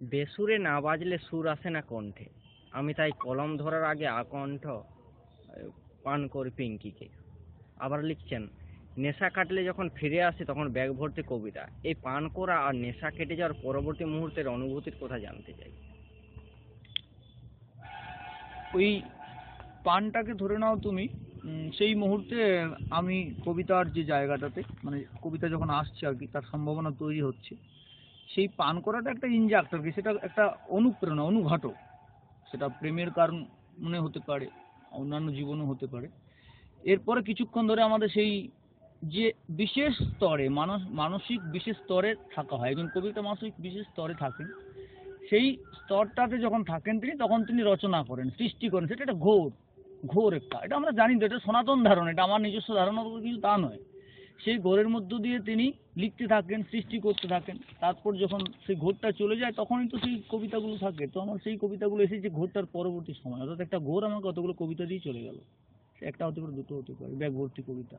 বেসুরে না বাজলে সুর আসে না কণ্ঠে। আমি তাই কলম ধরার আগে আকণ্ঠ পান করি পিঙ্কিকে। আবার লিখছেন, নেশা কাটলে যখন ফিরে আসে তখন ব্যাগ ভর্তি কবিতা। এই পান করা আর নেশা কেটে যাওয়ার পরবর্তী মুহূর্তের অনুভূতির কথা জানতে চাই। ওই পানটাকে ধরে নাও তুমি। সেই মুহূর্তে আমি কবিতার যে জায়গাটাতে মানে কবিতা যখন আসছে আর কি, তার সম্ভাবনা তৈরি হচ্ছে। সেই পান করাটা একটা ইনজাক্ট আর কি, সেটা একটা অনুপ্রেরণা, অনুঘটক। সেটা প্রেমের কারণ হতে পারে, অন্যান্য জীবনও হতে পারে। এরপরে কিছুক্ষণ ধরে আমাদের সেই যে বিশেষ স্তরে, মানস, মানসিক বিশেষ স্তরে থাকা হয়, একজন কবিতা মানসিক বিশেষ স্তরে থাকেন, সেই স্তরটাতে যখন থাকেন তিনি, তখন তিনি রচনা করেন, সৃষ্টি করেন, সেটা একটা ঘোর ঘোর একটা। এটা আমরা জানি তো, এটা সনাতন ধারণা, এটা আমার নিজস্ব ধারণা কিছু তা নয়। সেই ঘোরের মধ্য দিয়ে তিনি লিখতে থাকেন, সৃষ্টি করতে থাকেন। তারপর যখন সেই ঘোরটা চলে যায়, তখনই তো সেই কবিতাগুলো থাকে। তো আমার সেই কবিতাগুলো এসেছে ঘোরটার পরবর্তী সময়। অর্থাৎ একটা ঘোর আমার কতগুলো কবিতা দিয়ে চলে গেল। একটা হতে পারে, দুটো হতে পারে, ব্যাগ ভর্তি কবিতা।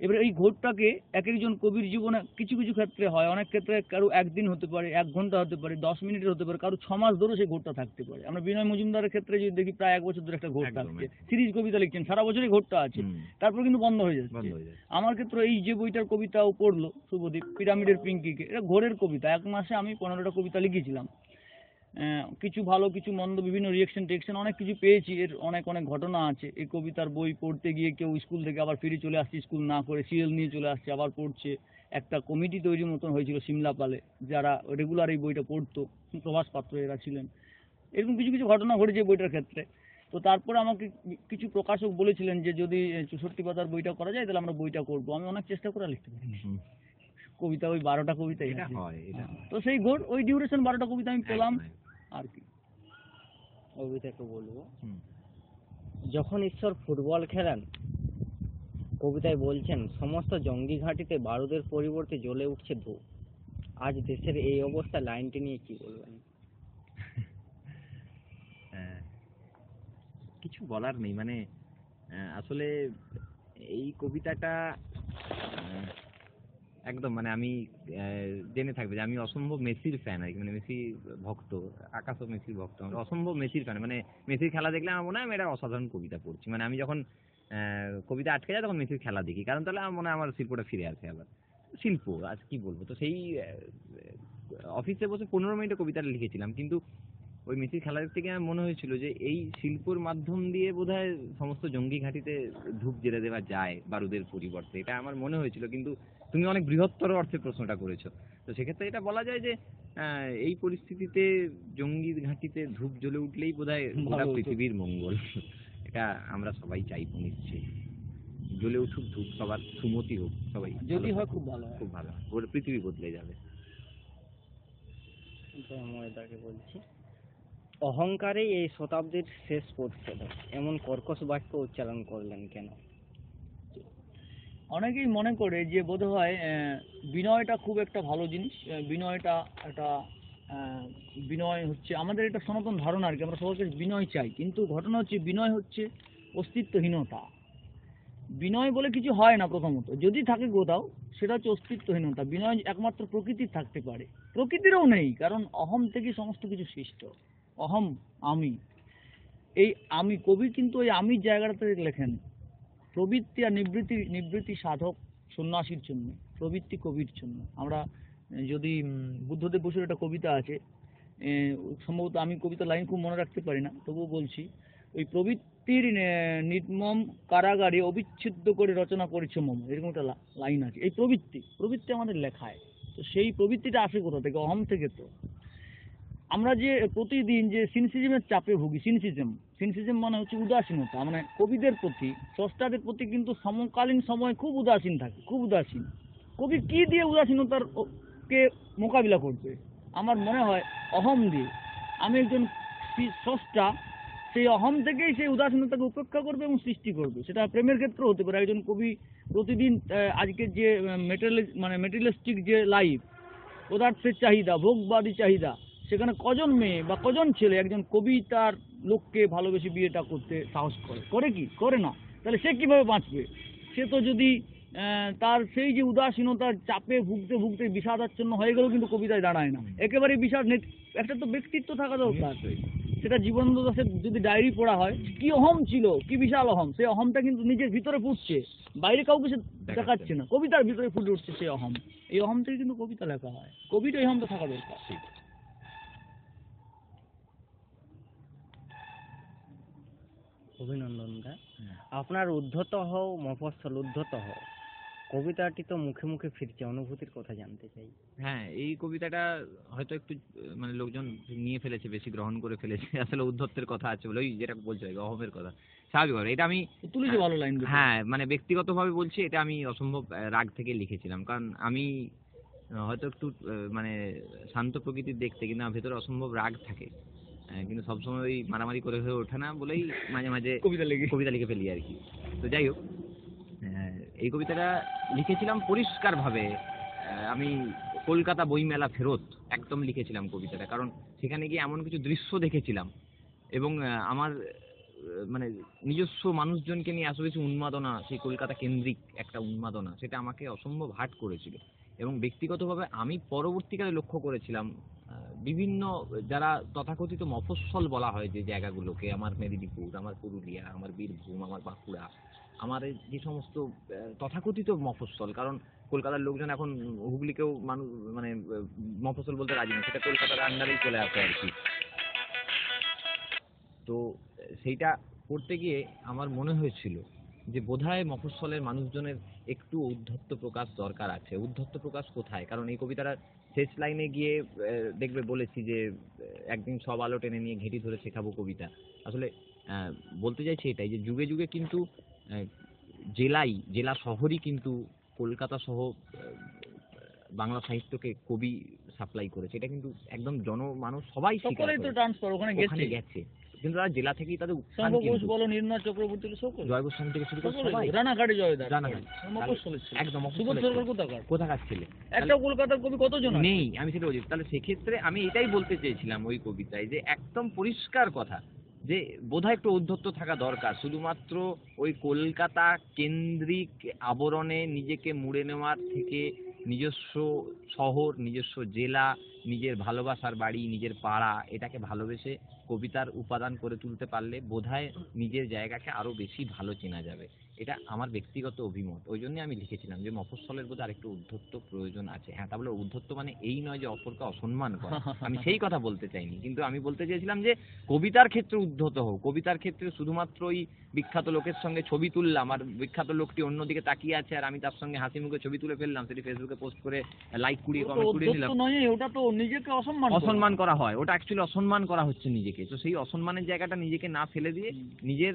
এবারে এই ঘোরটাকে এক একজন কবির জীবনে কিছু কিছু ক্ষেত্রে হয় অনেক ক্ষেত্রে কারও একদিন হতে পারে এক ঘণ্টা হতে পারে দশ মিনিটের হতে পারে কারও ছ মাস ধরেও সেই ঘোরটা থাকতে পারে। আমরা বিনয় মজুমদারের ক্ষেত্রে যদি দেখি প্রায় এক বছর ধরে একটা ঘোর থাকছে। সিরিজ কবিতা লিখছেন সারা বছরই ঘোরটা আছে। তারপর কিন্তু বন্ধ হয়ে যাচ্ছে। আমার ক্ষেত্রে এই যে বইটার কবিতা ও পড়ল শুভদীপ পিরামিডের পিঙ্কিকে এটা ঘোরের কবিতা। এক মাসে আমি পনেরোটা কবিতা লিখেছিলাম। কিছু ভালো কিছু মন্দ বিভিন্ন রিয়েকশন টেকশন অনেক কিছু পেয়েছি। এর অনেক অনেক ঘটনা আছে। এই কবিতার বই পড়তে গিয়ে কেউ স্কুল থেকে আবার ফিরে চলে আসছে স্কুল না করে সিরিয়াল নিয়ে চলে আসছে আবার পড়ছে। একটা কমিটি তৈরির মতন হয়েছিল সিমলাপালে যারা রেগুলার এই বইটা পড়তো প্রভাস পাত্র এরা ছিলেন। এরকম কিছু কিছু ঘটনা ঘটেছে বইটার ক্ষেত্রে। তো তারপরে আমাকে কিছু প্রকাশক বলেছিলেন যে যদি চৌষট্টি পাতার বইটা করা যায় তাহলে আমরা বইটা করব। আমি অনেক চেষ্টা করে লিখতে পারি কবিতা ওই বারোটা কবিতা। তো সেই গোট ওই ডিউরেশন বারোটা কবিতা আমি পেলাম। আর কি। কবিতাকে বলব। যখন ঈশ্বর ফুটবল খেলেন কবিতায় বলছেন সমস্ত জঙ্গি ঘাঁটিতে বারুদের পরিবর্তে জ্বলে উঠছে ধূপ। আজ দেশের এই অবস্থা লাইনটি নিয়ে কি বলবেন? হ্যাঁ। কিছু বলার নেই মানে আসলে এই কবিতাটা একদম মানে আমি জেনে থাকবে যে আমি অসম্ভব মেসির ফ্যান আর মানে মেসি ভক্ত, আকাশও মেসির ভক্ত। আমি অসম্ভব মেসির ফ্যান মানে মেসির খেলা দেখলে আমার মনে হয় আমি এটা অসাধারণ কবিতা পড়ছি। মানে আমি যখন কবিতা আটকে যায় তখন মেসির খেলা দেখি। কারণ তাহলে আমার মনে হয় আমার শিল্পটা ফিরে আসে আবার। শিল্প আজ কি বলব? তো সেই অফিসে বসে পনেরো মিনিটে কবিতাটা লিখেছিলাম। কিন্তু ওই মেসির খেলা গিয়ে আমার মনে হয়েছিল যে এই শিল্পর মাধ্যম দিয়ে বোধহয় সমস্ত জঙ্গি ঘাঁটিতে ধূপ জেলে দেওয়া যায় বারুদের পরিবর্তে। এটা আমার মনে হয়েছিল। কিন্তু তুমি অনেক বৃহত্তর অর্থে প্রশ্নটা করেছ। তো সেক্ষেত্রে এটা বলা যায় যে এই পরিস্থিতিতে জঙ্গি ঘাঁটিতে ধূপ জ্বলে উঠলেই বোধহয় গোটা পৃথিবীর মঙ্গল। এটা আমরা সবাই চাইব নিশ্চয়ই। জ্বলে উঠুক ধূপ সবার সুমতি হোক সবাই যদি হয় খুব ভালো হয়। খুব ভালো হয়। গোটা পৃথিবী বদলে যাবে। ময়দাকে বলছি অহংকারেই এই শতাব্দীর শেষ পরিচ্ছেদ এমন কর্কশ বাক্য উচ্চারণ করলেন কেন? অনেকেই মনে করে যে বোধ হয় বিনয়টা খুব একটা ভালো জিনিস বিনয়টা একটা বিনয় হচ্ছে, আমাদের এটা সনাতন ধারণা আর কি, আমরা সবার কাছে বিনয় চাই। কিন্তু ঘটনা হচ্ছে, বিনয় হচ্ছে অস্তিত্বহীনতা। বিনয় বলে কিছু হয় না প্রথমত। যদি থাকে কোথাও, সেটা হচ্ছে অস্তিত্বহীনতা। বিনয় একমাত্র প্রকৃতির থাকতে পারে। প্রকৃতিরও নেই, কারণ অহম থেকে সমস্ত কিছু সৃষ্ট। অহম, আমি। এই আমি, কবি কিন্তু ওই আমির জায়গাটাতে লেখেন। প্রবৃত্তি আর নিবৃত্তি নিবৃত্তি সাধক সন্ন্যাসীর জন্য, প্রবৃত্তি কবির জন্য। আমরা যদি বুদ্ধদেব বসুর একটা কবিতা আছে সম্ভবত আমি কবিতা লাইন খুব মনে রাখতে পারি না, তবুও বলছি, ওই প্রবৃত্তির নির্মম কারাগারে অবিচ্ছেদ্য করে রচনা করেছে মম, এরকম একটা লাইন আছে। এই প্রবৃত্তি প্রবৃত্তি আমাদের লেখায়। তো সেই প্রবৃত্তিটা আসে কোথা থেকে? অহম থেকে তো। আমরা যে প্রতিদিন যে সিনসিজমের চাপে ভুগি, সিনসিজম সিনসিজম মানে হচ্ছে উদাসীনতা মানে কবিদের প্রতি, স্রষ্টাদের প্রতি কিন্তু সমকালীন সময় খুব উদাসীন থাকে, খুব উদাসীন। কবি কি দিয়ে উদাসীনতার কে মোকাবিলা করবে? আমার মনে হয় অহম দিয়ে। আমি একজন স্রষ্টা, সেই অহম থেকেই সেই উদাসীনতাকে উপেক্ষা করবে এবং সৃষ্টি করবে। সেটা প্রেমের ক্ষেত্রে হতে পারে। একজন কবি প্রতিদিন আজকের যে মেটেরিয়াল মানে মেটেরিয়ালিস্টিক যে লাইফ পদার্থের চাহিদা, ভোগবাদী চাহিদা সেখানে কজন মেয়ে বা কজন ছেলে একজন কবি তার লোককে ভালোবেসে বিয়েটা করতে সাহস করে? করে কি? করে না। তাহলে সে কীভাবে বাঁচবে? সে তো যদি তার সেই যে উদাসীনতার চাপে ভুগতে ভুগতে বিষাদাচ্ছন্ন হয়ে গেলেও কিন্তু কবিতায় দাঁড়ায় না। একেবারে বিষাদ একটা তো ব্যক্তিত্ব থাকা দরকার। সেটা জীবনানন্দ দাসের যদি ডায়েরি পড়া হয় কি অহম ছিল? কি বিশাল অহম? সেই অহমটা কিন্তু নিজের ভিতরে ফুটছে বাইরে কাউকে সে দেখাচ্ছে না। কবিতার ভিতরে ফুটে উঠছে সেই অহম। এই অহম থেকে কিন্তু কবিতা লেখা হয়। কবির এই অহমটা থাকা দরকার। অভিনন্দন দা আপনার উদ্ধত হও মফস্বল উদ্ধত হও। কবিতাটি তো মুখে মুখে ফিরছে অনুভূতির কথা জানতে চাই। হ্যাঁ এই কবিতাটা হয়তো একটু মানে লোকজন নিয়ে ফেলেছে বেশি গ্রহণ করে ফেলেছে। আসলে উদ্ধত্তের কথা আছে বলে ওই যেটা বলছে অহমের কথা। স্বাভাবিক ব্যাপার। এটা আমি তুলেছি ভালো লাইন হ্যাঁ মানে ব্যক্তিগতভাবে বলছি এটা আমি অসম্ভব রাগ থেকে লিখেছিলাম। কারণ আমি হয়তো একটু মানে শান্ত প্রকৃতির দেখতে কিন্তু আমার ভেতরে অসম্ভব রাগ থাকে। কিন্তু সবসময় ওই মারামারি করে হয়ে ওঠে না বলেই মাঝে মাঝে কবিতা লেগে কবিতা লিখে ফেলি আর কি তো যাই হোক এই কবিতাটা লিখেছিলাম পরিষ্কারভাবে। আমি কলকাতা বইমেলা ফেরত একদম লিখেছিলাম কবিতাটা কারণ সেখানে গিয়ে এমন কিছু দৃশ্য দেখেছিলাম এবং আমার মানে নিজস্ব মানুষজনকে নিয়ে এত বেশি উন্মাদনা সেই কলকাতা কেন্দ্রিক একটা উন্মাদনা সেটা আমাকে অসম্ভব হার্ট করেছিল। এবং ব্যক্তিগতভাবে আমি পরবর্তীকালে লক্ষ্য করেছিলাম বিভিন্ন, যারা তথাকথিত মফস্বল বলা হয় যে জায়গাগুলোকে, আমার মেদিনীপুর, আমার পুরুলিয়া, আমার বীরভূম, আমার বাঁকুড়া, আমার যে সমস্ত তথাকথিত মফস্বল, কারণ কলকাতার লোকজন এখন হুগলিকেও মানুষ মানে মফস্বল বলতে রাজি না, সেটা কলকাতার আন্ডারেই চলে আসে আর কি। তো, সেইটা করতে গিয়ে আমার মনে হয়েছিল যে বোধহয় মফস্বলের মানুষজনের একটু উদ্ধত্ত প্রকাশ দরকার আছে। উদ্ধত্ত প্রকাশ কোথায়? কারণ এই কবিতাটার শেষ লাইনে গিয়ে দেখবে বলেছি যে একদিন সব আলো টেনে নিয়ে ঘেঁটি ধরে শেখাবো কবিতা। আসলে বলতে চাইছি এটাই যে যুগে যুগে কিন্তু জেলাই জেলা শহরই কিন্তু কলকাতা সহ বাংলা সাহিত্যকে কবি সাপ্লাই করেছে। এটা কিন্তু একদম জনমানুষ সবাই সকলেই তো ট্রান্সফার ওখানে গেছে। কিন্তু তারা জেলা থেকেই তাদের উত্থান ঘোষ বলো নির্মল চক্রবর্তী জয় গোস্বামী থেকে শুরু করে সবাই। রানাঘাটে। একদম সুবোধ সরকার কোথাকার? একটা কলকাতার কবি কতজন? নেই আমি সেটা বলছি। তাহলে সেক্ষেত্রে আমি এটাই বলতে চেয়েছিলাম ওই কবিতায় যে একদম পরিষ্কার কথা যে বোধহয় একটু ঔদ্ধত্য থাকা দরকার। শুধুমাত্র ওই কলকাতা কেন্দ্রিক আবরণে নিজেকে মুড়ে নেওয়ার থেকে নিজস্ব শহর, নিজস্ব জেলা, নিজের ভালোবাসার বাড়ি, নিজের পাড়া, এটাকে ভালোবেসে কবিতার উপাদান করে তুলতে পারলে বোধহয় নিজের জায়গাকে আরও বেশি ভালো চেনা যাবে। এটা আমার ব্যক্তিগত অভিমত। ওই জন্য আমি লিখেছিলাম যে মফস্বলের বোধ আরেকটু উদ্ধত্ত প্রয়োজন আছে। হ্যাঁ তাহলে উদ্ধত্ত মানে এই নয় যে অপরকে অসম্মান করা। আমি সেই কথা বলতে চাইনি। কিন্তু আমি বলতে চেয়েছিলাম যে কবিতার ক্ষেত্রে উদ্ধত হোক। কবিতার ক্ষেত্রে শুধুমাত্র ওই বিখ্যাত লোকের সঙ্গে ছবি তুললাম আর বিখ্যাত লোকটি অন্যদিকে তাকিয়ে আছে আর আমি তার সঙ্গে হাসি মুখে ছবি তুলে ফেললাম সেটি ফেসবুকে পোস্ট করে লাইক কুড়িয়ে কমেন্ট কুড়িয়ে ওটা তো নিজেকে অসম্মান করা। অসম্মান করা হয়। ওটা অ্যাকচুয়ালি অসম্মান করা হচ্ছে নিজেকে। তো সেই অসম্মানের জায়গাটা নিজেকে না ফেলে দিয়ে। নিজের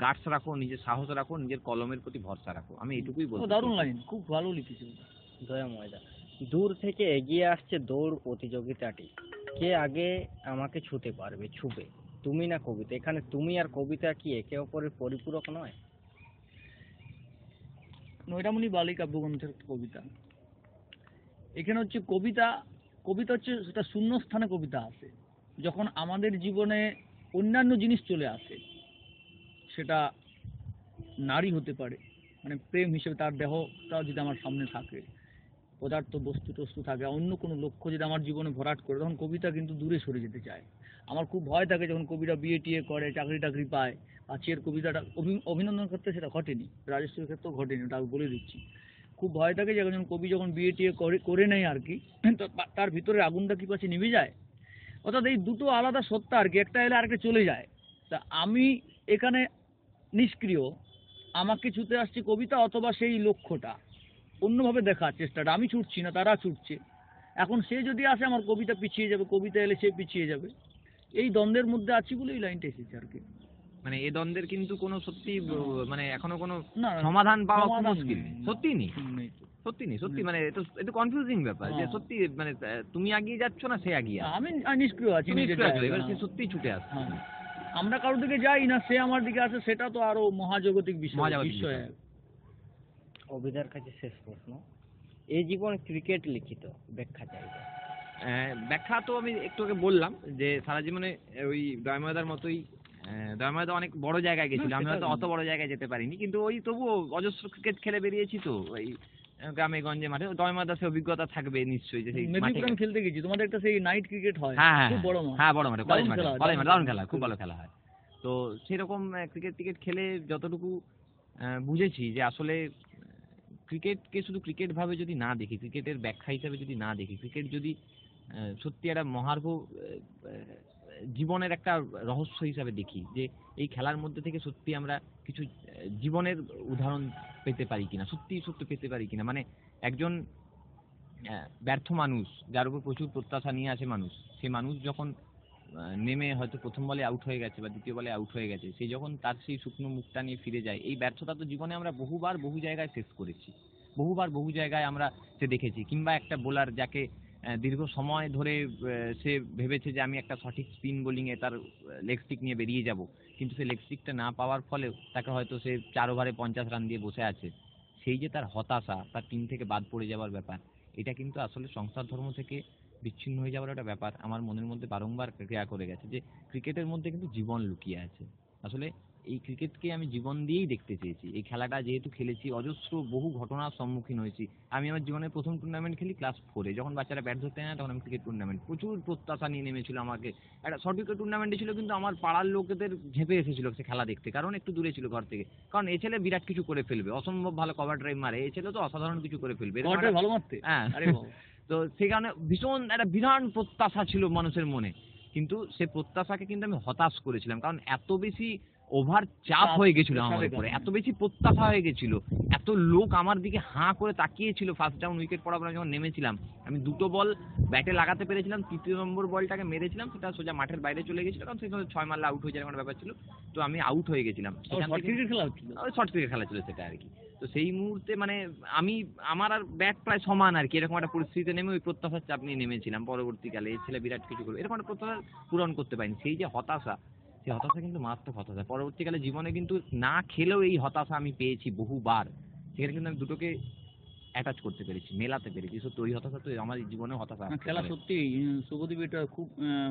গার্ডস রাখো নিজের সাহস রাখো নিজের কলমের প্রতি ভরসা রাখো। আমি এটুকুই ও, বলতে দারুণ লাইন খুব ভালো লিখেছে। ওটা। দয়াময় দা দূর থেকে এগিয়ে আসছে দৌড় প্রতিযোগিতাটি। কে আগে আমাকে ছুতে পারবে ছুবে? তুমি না কবিতা? এখানে তুমি আর কবিতা কি একে অপরের পরিপূরক নয়? নৈরামণি বালিক কাব্যগ্রন্থের একটা কবিতা। এখানে হচ্ছে কবিতা কবিতা হচ্ছে সেটা শূন্য স্থানে কবিতা আসে যখন আমাদের জীবনে অন্যান্য জিনিস চলে আসে সেটা নারী হতে পারে। মানে প্রেম হিসেবে তার দেহটা যদি আমার সামনে থাকে, পদার্থ বস্তু টস্তু থাকে অন্য কোনো লক্ষ্য যদি আমার জীবনে ভরাট করে, তখন কবিতা কিন্তু দূরে সরে যেতে চায়। আমার খুব ভয় থাকে যখন কবিরা বিয়ে টিয়ে করে, চাকরি টাকরি পায় আজকের কবিতাটা অভি- অভিনন্দন ক্ষেত্রে সেটা ঘটেনি রাজস্বের ক্ষেত্রেও ঘটেনি, ওটা বলে দিচ্ছি। খুব ভয় থাকে যে একজন কবি যখন বিয়ে টিয়ে করে করে নেয় আর কি তার ভিতরে আগুনটা কি পাচ্ছে নিভে যায়? অর্থাৎ এই দুটো আলাদা সত্তা আর কি, একটা এলে আরেকটা চলে যায়। তা আমি এখানে নিষ্ক্রিয় আমাকে ছুতে আসছে কবিতা অথবা সেই লক্ষ্যটা? অন্যভাবে দেখার চেষ্টাটা। আমি ছুটছি না তারা ছুটছে। এখন সে যদি আসে আমার কবিতা পিছিয়ে যাবে কবিতা এলে সে পিছিয়ে যাবে। এই দ্বন্দ্বের মধ্যে আছি বলে এই লাইনটা এসেছে আর কি। মানে এ দ্বন্দ্বের কিন্তু কোনো সত্যি মানে এখনও কোনো সমাধান পাওয়া খুব মুশকিল সত্যি নেই? সত্যি নেই? সত্যি মানে এটা কনফিউজিং ব্যাপার যে হ্যাঁ। সত্যি মানে তুমি এগিয়ে যাচ্ছ না সে এগিয়ে আমি নিষ্ক্রিয় আছি এবার সে। সত্যি ছুটে আসছে। হ্যাঁ। আমরা কারোর দিকে যাই না সে আমার দিকে আসে সেটা তো আরও মহাজাগতিক বিষয় বিষয়। বিষয়। কাছে শেষ প্রশ্ন। এই জীবন ক্রিকেট লিখিত ব্যাখ্যা চাইবে। আহ, ব্যাখ্যা তো আমি একটু আগে বললাম যে সারা জীবনে ওই দয়ময়দার মতোই দয়াময় অনেক বড় জায়গায় গেছিল। না, আমি সেটা হয়তো অত বড় জায়গায় যেতে পারিনি কিন্তু ওই তবুও অজস্র ক্রিকেট খেলে বেরিয়েছি তো। ওই গ্রামে গঞ্জে মাঠে দয়মাদা সে অভিজ্ঞতা থাকবে নিশ্চয়ই যে সেই মাঠে খেলতে গেছি। তোমাদের একটা সেই নাইট ক্রিকেট হয়। হ্যাঁ হ্যাঁ খুব বড় মাঠ। হ্যাঁ বড় মাঠে কলেজ মাঠে কলেজ মাঠে দারুণ খেলা। খুব ভালো খেলা হয়। তো সেরকম ক্রিকেট টিকেট খেলে যতটুকু বুঝেছি যে আসলে ক্রিকেটকে শুধু ক্রিকেট ভাবে যদি না দেখি ক্রিকেটের ব্যাখ্যা হিসাবে যদি না দেখি ক্রিকেট যদি সত্যি একটা মহার্ঘ জীবনের একটা রহস্য হিসাবে দেখি যে এই খেলার মধ্যে থেকে সত্যি আমরা কিছু জীবনের উদাহরণ পেতে পারি কিনা, সত্যি সত্যি পেতে পারি কিনা। মানে একজন ব্যর্থ মানুষ, যার উপর প্রচুর প্রত্যাশা নিয়ে আসে মানুষ, সে মানুষ যখন নেমে হয়তো প্রথম বলে আউট হয়ে গেছে বা দ্বিতীয় বলে আউট হয়ে গেছে, সে যখন তার সেই শুকনো মুখটা নিয়ে ফিরে যায়, এই ব্যর্থতা তো জীবনে আমরা বহুবার বহু জায়গায় ফেস করেছি। বহুবার বহু জায়গায় আমরা সে দেখেছি, কিংবা একটা বোলার যাকে দীর্ঘ সময় ধরে সে ভেবেছে যে আমি একটা সঠিক স্পিন বোলিংয়ে তার লেগ স্টিক নিয়ে বেরিয়ে যাব। কিন্তু সে লেগ স্টিকটা না পাওয়ার ফলে তাকে হয়তো সে চার ওভারে পঞ্চাশ রান দিয়ে বসে আছে। সেই যে তার হতাশা, তার টিম থেকে বাদ পড়ে যাওয়ার ব্যাপার, এটা কিন্তু আসলে সংসার ধর্ম থেকে বিচ্ছিন্ন হয়ে যাওয়ার একটা ব্যাপার। আমার মনের মধ্যে বারংবার ক্রিয়া করে গেছে যে ক্রিকেটের মধ্যে কিন্তু জীবন লুকিয়ে আছে। আসলে এই ক্রিকেটকে আমি জীবন দিয়েই দেখতে চেয়েছি। এই খেলাটা যেহেতু খেলেছি অজস্র বহু ঘটনার সম্মুখীন হয়েছি। আমি আমার জীবনের প্রথম টুর্নামেন্ট খেলি ক্লাস ফোরে যখন বাচ্চারা ব্যাট ধরতে না তখন আমি ক্রিকেট টুর্নামেন্ট প্রচুর প্রত্যাশা নিয়ে নেমেছিল আমাকে। একটা শর্ট উইকেট টুর্নামেন্টে ছিল কিন্তু আমার পাড়ার লোকেদের ঝেঁপে এসেছিল সে খেলা দেখতে। কারণ একটু দূরে ছিল ঘর থেকে। কারণ এ ছেলে বিরাট কিছু করে ফেলবে। অসম্ভব ভালো কভার ড্রাইভ মারে। এ ছেলে তো অসাধারণ কিছু করে ফেলবে। ভালো মারতে? হ্যাঁ। তো সেখানে ভীষণ একটা বিরাট প্রত্যাশা ছিল মানুষের মনে। কিন্তু সে প্রত্যাশাকে কিন্তু আমি হতাশ করেছিলাম। কারণ এত বেশি ওভার চাপ হয়ে গেছিল আমার উপরে। এত বেশি প্রত্যাশা হয়ে গেছিল। এত লোক আমার দিকে হাঁ করে তাকিয়েছিল। ফার্স্ট ডাউন উইকেট পড়ার পরে যখন নেমেছিলাম আমি দুটো বল ব্যাটে লাগাতে পেরেছিলাম তৃতীয় নম্বর বলটাকে মেরেছিলাম সেটা সোজা মাঠের বাইরে চলে গেছিল। কারণ সেখানে ছয় মারলে আউট হয়ে যাওয়ার ব্যাপার ছিল। তো আমি আউট হয়ে গেছিলাম। শর্ট ক্রিকেট খেলা হচ্ছিল? শর্ট ক্রিকেট খেলা ছিল সেটা আর কি। তো সেই মুহূর্তে মানে আমি আমার আর ব্যাট প্রায় সমান আর কি। এরকম একটা পরিস্থিতিতে নেমে ওই প্রত্যাশার চাপ নিয়ে নেমেছিলাম পরবর্তীকালে। এই ছেলে বিরাট কিছু করবে। এরকম একটা প্রত্যাশা পূরণ করতে পারিনি। সেই যে হতাশা সেই হতাশা কিন্তু মারাত্মক হতাশা। পরবর্তীকালে জীবনে কিন্তু না খেলেও এই হতাশা আমি পেয়েছি বহুবার। সেখানে কিন্তু আমি দুটোকে অ্যাটাচ করতে পেরেছি মেলাতে পেরেছি। সত্যি ওই হতাশা তো আমার জীবনে হতাশা খেলা সত্যি শুভদীপ এটা খুব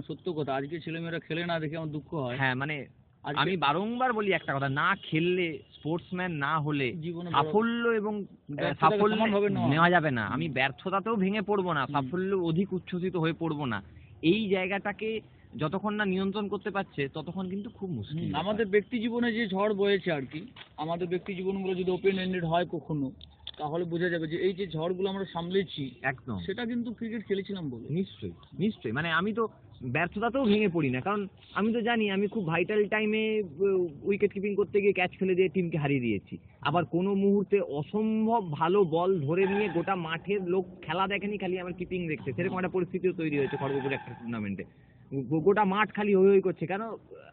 সত্য কথা। আজকে ছেলেমেয়েরা খেলে না দেখে আমার দুঃখ হয়। হ্যাঁ মানে আমি বারংবার বলি একটা কথা না খেললে স্পোর্টসম্যান না হলে সাফল্য এবং সাফল্য। নেওয়া যাবে না। আমি ব্যর্থতাতেও ভেঙে পড়ব না সাফল্য অধিক উচ্ছ্বসিত হয়ে পড়ব না। এই জায়গাটাকে যতক্ষণ না নিয়ন্ত্রণ করতে পারছে ততক্ষণ কিন্তু খুব মুশকিল আমাদের ব্যক্তি জীবনে যে ঝড় বয়েছে আর কি আমাদের ব্যক্তি জীবনগুলো যদি ওপেন এন্ডেড হয় কখনো তাহলে বোঝা যাবে যে এই যে ঝড়গুলো আমরা সামলেছি একদম। সেটা কিন্তু ক্রিকেট খেলেছিলাম বলে। নিশ্চয়ই নিশ্চয়ই। মানে আমি তো ব্যর্থতাতেও ভেঙে পড়ি না। কারণ আমি তো জানি আমি খুব ভাইটাল টাইমে উইকেট কিপিং করতে গিয়ে ক্যাচ ফেলে দিয়ে টিমকে হারিয়ে দিয়েছি। আবার কোনো মুহূর্তে অসম্ভব ভালো বল ধরে নিয়ে গোটা মাঠের লোক খেলা দেখেনি খালি আমার কিপিং দেখছে। সেরকম একটা পরিস্থিতিও তৈরি হয়েছে খড়গপুর একটা টুর্নামেন্টে গোটা মাঠ খালি হই হই করছে। কেন?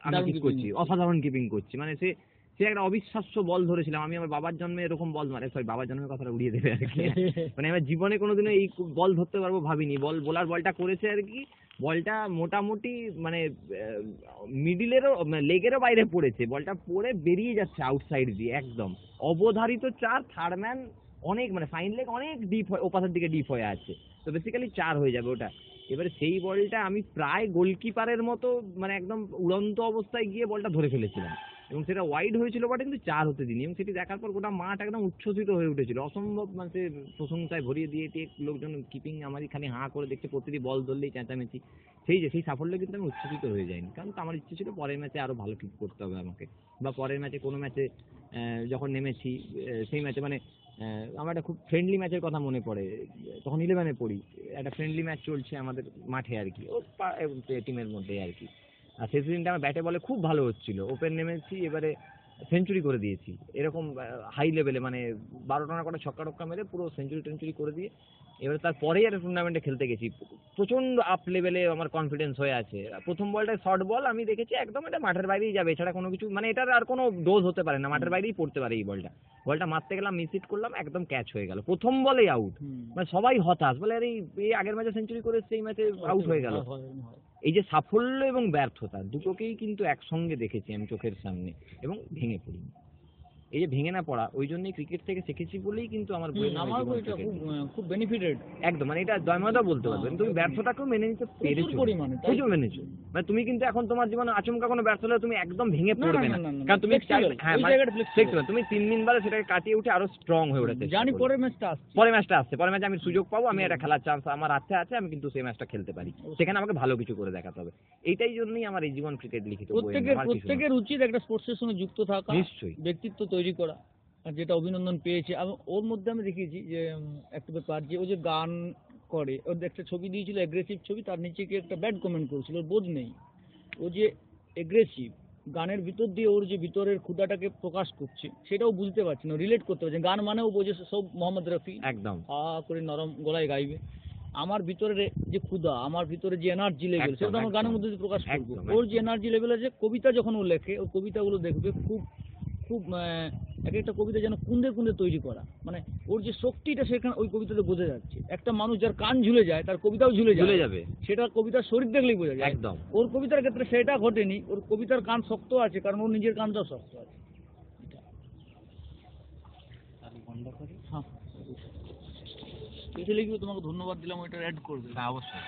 আমি keeping করছি। অসাধারণ কিপিং করছি। মানে সে সে একটা অবিশ্বাস্য বল ধরেছিলাম। আমি আমার বাবার জন্মে এরকম বল মারে। সরি বাবার জন্মের কথাটা উড়িয়ে দেবে আর কি। মানে আমার জীবনে কোনোদিনও এই বল ধরতে পারব ভাবিনি। বল বোলার বলটা করেছে আর কি। বলটা মোটামুটি মানে মিডিলেরও লেগেরও বাইরে পড়েছে। বলটা পড়ে বেরিয়ে যাচ্ছে আউটসাইড দিয়ে, একদম। অবধারিত চার থার্ড ম্যান অনেক মানে ফাইন লেগ অনেক ডিপ হয়, ওপাশের দিকে ডিপ হয়ে আছে। তো বেসিক্যালি চার হয়ে যাবে ওটা। এবারে সেই বলটা আমি প্রায় গোলকিপারের মতো মানে একদম উড়ন্ত অবস্থায় গিয়ে বলটা ধরে ফেলেছিলাম। এবং সেটা ওয়াইড হয়েছিল বাট কিন্তু চার হতে দিনি এবং সেটি দেখার পর গোটা মাঠ একদম উচ্ছ্বসিত হয়ে উঠেছিল। অসম্ভব মানে সে প্রশংসায় ভরিয়ে দিয়ে দিয়ে লোকজন কিপিং আমারই খালি হাঁ করে দেখছে, প্রতিটি বল ধরলেই চেঁচামেচি। সেই যে, সেই সাফল্য কিন্তু আমি উচ্ছ্বসিত হয়ে যাইনি। কারণ তো আমার ইচ্ছে ছিল পরের ম্যাচে আরও ভালো ঠিক করতে হবে আমাকে। বা পরের ম্যাচে কোনো ম্যাচে যখন নেমেছি সেই ম্যাচে মানে আমার একটা খুব ফ্রেন্ডলি ম্যাচের কথা মনে পড়ে। তখন ইলেভেনে পড়ি। একটা ফ্রেন্ডলি ম্যাচ চলছে আমাদের মাঠে আর কি ও টিমের মধ্যে আর কি। আর সেই সিজনটা আমার ব্যাটে বলে খুব ভালো হচ্ছিল। ওপেন নেমেছি এবারে সেঞ্চুরি করে দিয়েছি। এরকম হাই লেভেলে মানে বারোটা না কটা ছক্কা টক্কা মেরে পুরো সেঞ্চুরি টেঞ্চুরি করে দিয়ে এবারে তারপরেই একটা টুর্নামেন্টে খেলতে গেছি। প্রচণ্ড আপ লেভেলে আমার কনফিডেন্স হয়ে আছে। প্রথম বলটায় শর্ট বল আমি দেখেছি একদম এটা মাঠের বাইরেই যাবে এছাড়া কোনো কিছু মানে এটার আর কোনো ডোজ হতে পারে না মাঠের বাইরেই পড়তে পারে এই বলটা বলটা মারতে গেলাম মিস হিট করলাম একদম ক্যাচ হয়ে গেল। প্রথম বলেই আউট। মানে সবাই হতাশ বলে আরে এই- আগের ম্যাচে সেঞ্চুরি করে এই ম্যাচে আউট হয়ে গেল। এই যে সাফল্য এবং ব্যর্থতা দুটোকেই কিন্তু একসঙ্গে দেখেছি আমি চোখের সামনে এবং ভেঙে পড়ি এই যে ভেঙে না পড়া ওই জন্যই ক্রিকেট থেকে শিখেছি বলেই কিন্তু আমার নাম আমার cricket। খুব খুব বেনিফিটেড একদম মানে এটা জয়ময়দা বলতে পারবেন তুমি ব্যর্থতাকেও মেনে নিতে পেরেছ। প্রচুর মেনেছো মানে তুমি কিন্তু এখন তোমার জীবনে আচমকা কোনো ব্যর্থ হলে তুমি একদম ভেঙে পড়বে না, কারণ তুমি হ্যাঁ ওই মানে তুমি তিন দিন বাদে সেটাকে কাটিয়ে উঠে আরও স্ট্রং হয়ে উঠেছে জানি পরের ম্যাচটা আসছে। পরের ম্যাচটা আসছে। পরের ম্যাচে আমি সুযোগ পাবো আমি একটা খেলার চান্স আমার হাতে আছে আমি কিন্তু সেই ম্যাচটা খেলতে পারি। সেখানে আমাকে ভালো কিছু করে দেখাতে হবে। এইটাই জন্যই আমার এই জীবন ক্রিকেট লিখিত প্রত্যেকের। প্রত্যেকের উচিত একটা স্পোর্টসের সঙ্গে যুক্ত থাকা নিশ্চয়ই। ব্যক্তিত্ব তৈরি করা যেটা অভিনন্দন পেয়েছে। এবং ওর মধ্যে আমি দেখেছি যে একটা ব্যাপার যে ও যে গান করে ওর একটা ছবি দিয়েছিল অ্যাগ্রেসিভ ছবি তার নিচে কি একটা ব্যাড কমেন্ট করেছিল ওর বোধ নেই। ও যে অ্যাগ্রেসিভ গানের ভিতর দিয়ে ওর যে ভিতরের ক্ষুদাটাকে প্রকাশ করছে সেটাও বুঝতে পারছে না রিলেট করতে পারছে। গান মানেও বোঝে সব মোহাম্মদ রফি। একদম। হা করে নরম গলায় গাইবে। আমার ভিতরে যে ক্ষুদা আমার ভিতরে যে এনার্জি লেভেল সেটা আমার গানের মধ্যে প্রকাশ করব। ওর যে এনার্জি লেভেল আছে কবিতা যখন ও লেখে ও কবিতাগুলো দেখবে খুব খুব আহ, এক একটা কবিতা যেন কুন্দে কুন্দে তৈরি করা। মানে ওর যে শক্তিটা সেখানে ওই কবিতাতে বোঝা যাচ্ছে। একটা মানুষ যার কান ঝুলে যায় তার কবিতাও ঝুলে ঝুলে যাবে। সেটা কবিতার শরীর দেখলেই বোঝা যায়। একদম। ওর কবিতার ক্ষেত্রে সেটা ঘটেনি। ওর কবিতার কান শক্ত আছে কারণ ওর নিজের কানটাও শক্ত আছে। হ্যাঁ। লিখবে তোমাকে ধন্যবাদ দিলাম ওইটা অ্যাড করবে। হ্যাঁ অবশ্যই।